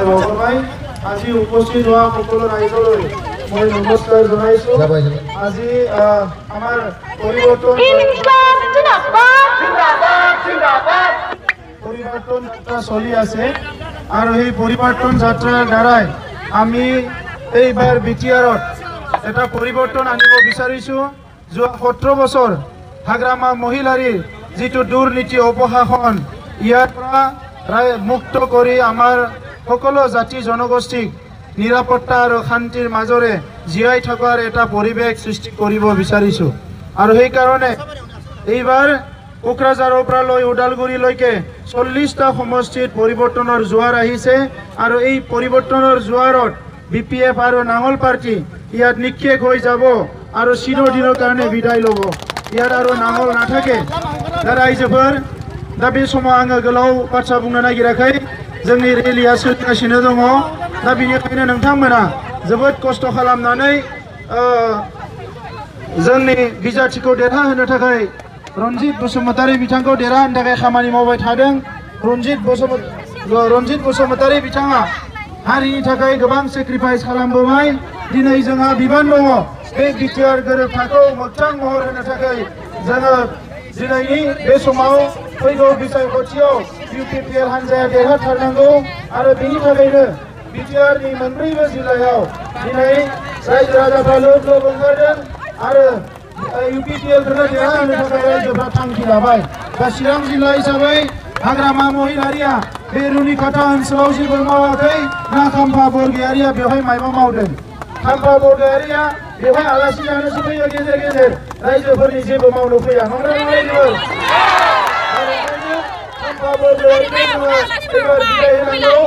বাবৰবাই আজি উপস্থিত হোৱা সকলো ৰাইজলৈ মই নমস্কাৰ জনাইছোঁ। আজি আমাৰ পৰিৱৰ্তন যাত্ৰা চলি আছে আৰু সেই পৰিৱৰ্তন যাত্ৰাৰ দ্বাৰাই আমি এইবাৰ বি টি আৰত এটা পৰিৱৰ্তন আনিব বিচাৰিছোঁ। যোৱা সোতৰ বছৰ হাগ্ৰামা মহিলাৰীৰ যিটো দুৰ্নীতি অপশাসন ইয়াৰ পৰা মুক্ত কৰি আমাৰ সকলো জাতি জনগোষ্ঠীক নিৰাপত্তা আৰু শান্তিৰ মাজৰে জীয়াই থকাৰ এটা পৰিৱেশ সৃষ্টি কৰিব বিচাৰিছোঁ। আৰু সেইকাৰণে এইবাৰ কোকৰাঝাৰৰ পৰা লৈ ওদালগুৰিলৈকে চল্লিছটা সমষ্টিত পৰিৱৰ্তনৰ জোৱাৰ আহিছে আৰু এই পৰিৱৰ্তনৰ জোৱাৰত বি পি এফ আৰু নাঙল পাৰ্টি ইয়াত নিক্ষেপ হৈ যাব আৰু চিৰদিনৰ কাৰণে বিদায় ল'ব। ইয়াত আৰু নাঙল নাথাকে। ৰাইজৰ दा बे समाव आङो गोलाव बाथ्रा बुंनो नागिराखै। जोंनि रेलिया सोलिगासिनो दङ। दा बेनिखायनो नोंथांमोना जोबोद खस्थ' खालामनानै जोंनि बिजाथिखौ देरहाहोनो थाखाय बसुमतारी बिथांखौ देरहाहोनो थाखाय खामानि मावबाय थादों। रन्जित बसुमत रन्जित बसुमतारी बिथाङा हारिनि थाखाय गोबां सेक्रिफाइस खालामबोबाय। दिनै जोंहा बिबान दङ। बे बिटिआर गोरोबथाखौ मोगथां महर होनो थाखाय जोङो दिनैनि बे समाव फैगौ बिसायख'थियाव एल देरहाथारनांगौ आरो बेनि थाखायनो बिटिआरनि मोनब्रैबो जिल्लायाव दिनै रायजो राजाफ्रा लोब लोब ओंखारदों आरो थाखाय थांखि लाबाय दा चिरां जिल्ला हिसाबै हाग्रामा महिलारिया बे रुनिकाटा ओनसोलाव जेबो मावाखै ना खाम्फा बरगयारिया बेवहाय मावदों खाम्फा बरगयारिया बेवहाय आलासि जानोसो फैयो गेजेर गेजेर रायजोफोरनि जेबो मावनो फैया नंगौना नङा रायजोफोर आरो ओंखायनो खाम्फा बरगयारिखौ जोङो एबार बिदाय होनांगौ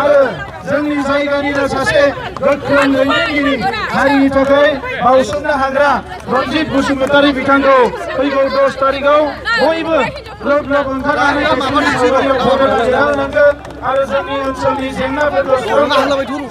आरो जोंनि जायगानिनो सासे गोख्रों दैदेनगिरि हारिनि थाखाय बावसोमनो हाग्रा रन्जित बसुमतारी बिथांखौ फैगौ दस तारिखआव बयबो लोब लोब ओंखारनानै देरहाहोनांगोन आरो जोंनि ओनसोलनि जेंनाफोरखौ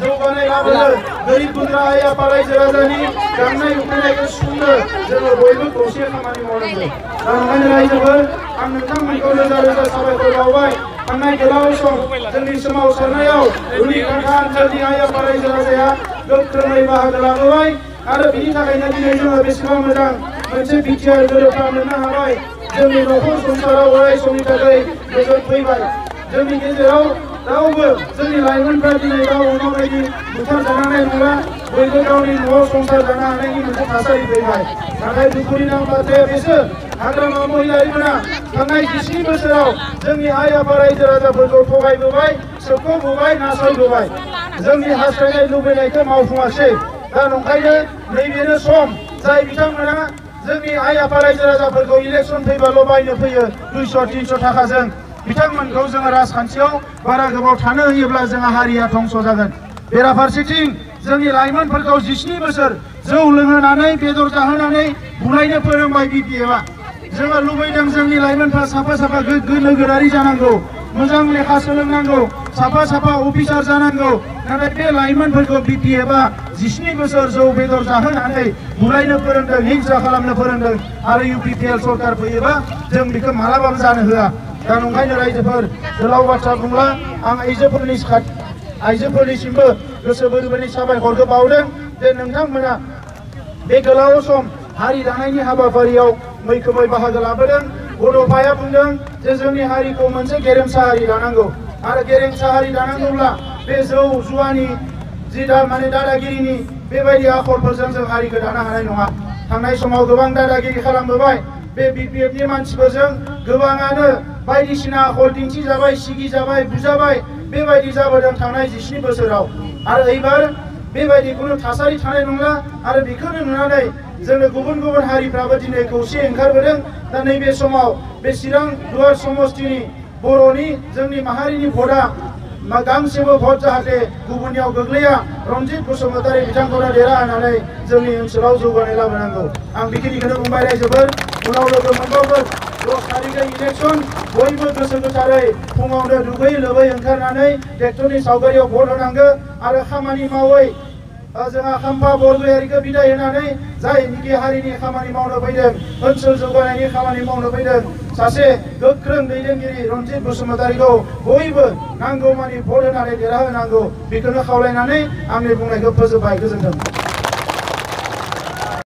जौगानाय लाबोनो गोरिब गुन्द्रा आइ आफा रायजो राजानि गांनाय उखैनायखौ सुफुंनो जोङो बयबो खौसे खामानि मावनांगौ दा ओंखायनो रायजोफोर आं नोंथांमोनखौ रोजा रोजा साबायखर बावबाय थांनाय गोलाव सम जोंनि सोमावसारनायाव रुनि काटा ओनसोलनि आइ आफा रायजो राजाया गोख्रोङै बाहागो लाबोबाय आरो बिनि थाखायनो दिनै जोङो बेसेबां मोजां। मोनसे बिटिआर गोरोबथा मोननो हाबाय। जोंनि न'खर संसाराव अराय समनि थाखाय गोजोन फैबाय। जोंनि गेजेराव रावबो जोंनि लाइमोनफ्रा दिनै गाव बाथ्राया हाग्रामा महिलारिफोरा थांनाय जिस्नि बोसोराव जोंनि आइ आफा रायजो राजाफोरखौ थगायबोबाय सोबख'बोबाय नासयबोबाय जोंनि हास्थायनाय लुबैनायखौ मावफुङासै दा फैबाल' बायनो फैयो दुइस' तिनस' थाखाजों बिथांमोनखौ जोङो राजखान्थियाव बारा गोबाव थानो होयोब्ला जोंहा हारिया धंस' जागोन। बेराफारसेथिं जोंनि लाइमोनफोरखौ जिस्नि बोसोर जौ लोंहोनानै, बेदर जाहोनानै बुलायनो फोरोंबाय बि पि एफआ जोङो लुबैदों जोंनि लाइमोनफ्रा साफा साफा गोग्गो नोगोरारि जानांगौ, मोजां लेखा सोलोंनांगौ, साफा साफा अफिसार जानांगौ। नाथाय बे लाइमोनफोरखौ बि पि एफआ जिस्नि बोसोर जौ, बेदर जाहोनानै बुलायनो फोरोंदों, हिंसा खालामनो फोरोंदों आरो इउ पि पि एल सरकार फैयोबा जों बेखौ मालाबाबो जानो होआ। दा नंखायनो रायजोफोर, गोलाव बाथ्रा बुंला, आं जे नोंथांमोना बे गोलाव सम हारि दानायनि जे जोंनि हारिखौ मोनसे गेरेमसा हारि दानांगौ। आरो गेरेमसा हारि दानांगौब्ला बे जौ, जुवानि जि दा माने दादागिरिनि बेबायदि आखलफोरजों बायदिसिना आखल दिन्थिजाबाय सिगिजाबाय बुजाबाय बेबायदि जाबोदों थांनाय जिस्नि बोसोराव। आरो एबार बेबायदि खुनु थासारि थानाय नंला आरो बेखौनो नुनानै जोंनो गुबुन गुबुन हारिफ्राबो दिनै खौसे ओंखारबोदों। दा नैबे समाव बे चिरां दुवार समष्टिनि बर'नि जोंनि माहारिनि भटआ गांसेबो भट जाहाथे गुबुननियाव गोग्लैया रन्जित बसुमतारी बिथांखौनो देरहाहोनानै जोंनि ओनसोलाव जौगानाय लाबोनांगौ। आं बेखिनिखौनो बुंबाय रायजोफोर। उनाव लोगो मोनबावगोन। दस थारिखै इलेक्सन बयबो गोसो गोथारै फुङावनो दुगैयै लोबै ओंखारनानै ट्रेक्टरनि सावगारियाव भट होनांगौ आरो खामानि मावै। जोंहा खाम्फा बरगयारिखौ बिदाय होनानै जायनिखि हारिनि खामानि मावनो फैदों ओनसोल जौगानायनि खामानि मावनो फैदों सासे गोख्रों दैदेनगिरि रन्जित बसुमतारिखौ बयबो नांगौमानि भट होनानै देरहाहोनांगौ बेखौनो खावलायनानै आंनि बुंनायखौ फोजोबबाय। गोजोन्थों।